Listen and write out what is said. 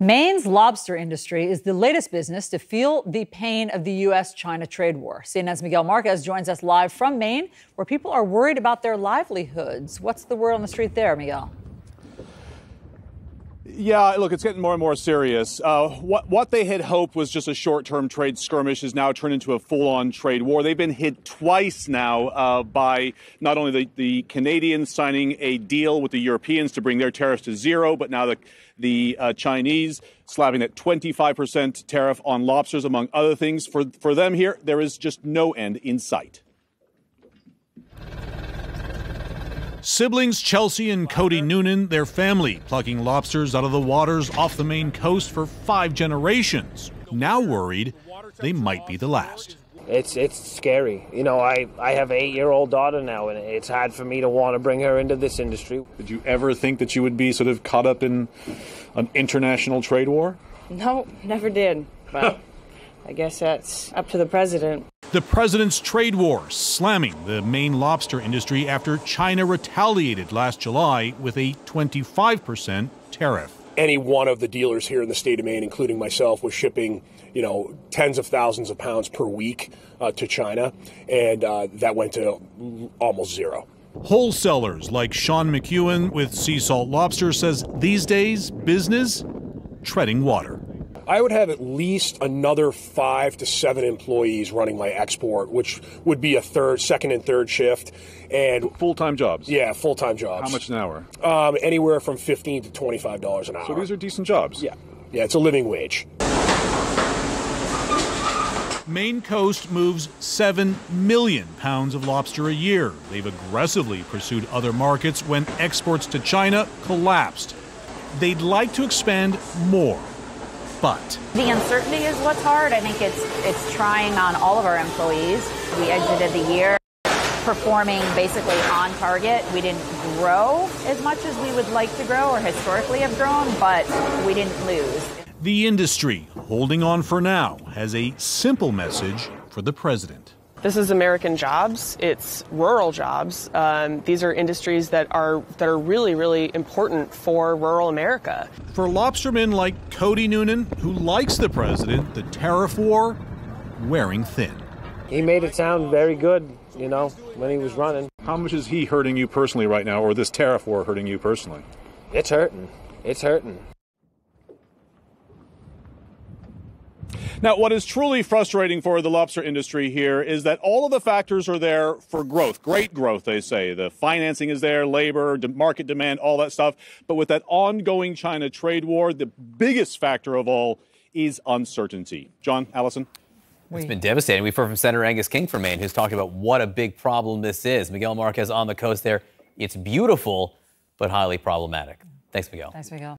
Maine's lobster industry is the latest business to feel the pain of the U.S. China trade war. CNN's Miguel Marquez joins us live from Maine, where people are worried about their livelihoods. What's the word on the street there, Miguel? Yeah, look, it's getting more and more serious. Uh, what what they had hoped was just a short-term trade skirmish has now turned into a full-on trade war. They've been hit twice now uh, by not only the, the Canadians signing a deal with the Europeans to bring their tariffs to zero, but now the the uh, Chinese slapping that 25% tariff on lobsters, among other things. For for them here, there is just no end in sight. Siblings Chelsea and Cody Noonan, their family, plucking lobsters out of the waters off the Maine coast for five generations. Now worried they might be the last. It's it's scary. You know, I, I have an eight year old daughter now, and it's hard for me to want to bring her into this industry. Did you ever think that you would be sort of caught up in an international trade war? No, never did. But I guess that's up to the president. The president's trade war slamming the Maine lobster industry after China retaliated last July with a 25% tariff. Any one of the dealers here in the state of Maine, including myself, was shipping, you know, tens of thousands of pounds per week uh, to China, and uh, that went to almost zero. Wholesalers like Sean McEwen with Sea Salt Lobster says these days business treading water. I would have at least another five to seven employees running my export, which would be a third, second, and third shift, and full time jobs. Yeah, full time jobs. How much an hour? Um, anywhere from fifteen to twenty five dollars an hour. So these are decent jobs. Yeah, yeah, it's a living wage. Maine coast moves 7 million pounds of lobster a year. They've aggressively pursued other markets when exports to China collapsed. They'd like to expand more but the uncertainty is what's hard. I think it's it's trying on all of our employees. We exited the year performing basically on target. We didn't grow as much as we would like to grow or historically have grown, but we didn't lose. The industry, holding on for now, has a simple message for the president. This is American jobs. It's rural jobs. Um, these are industries that are that are really, really important for rural America. For lobstermen like Cody Noonan, who likes the president, the tariff war wearing thin. He made it sound very good, you know, when he was running. How much is he hurting you personally right now, or this tariff war hurting you personally? It's hurting. It's hurting. Now, what is truly frustrating for the lobster industry here is that all of the factors are there for growth, great growth, they say. The financing is there, labor, market demand, all that stuff. But with that ongoing China trade war, the biggest factor of all is uncertainty. John, Allison? It's been devastating. We've heard from Senator Angus King from Maine, who's talking about what a big problem this is. Miguel Marquez on the coast there. It's beautiful, but highly problematic. Thanks, Miguel. Thanks, Miguel.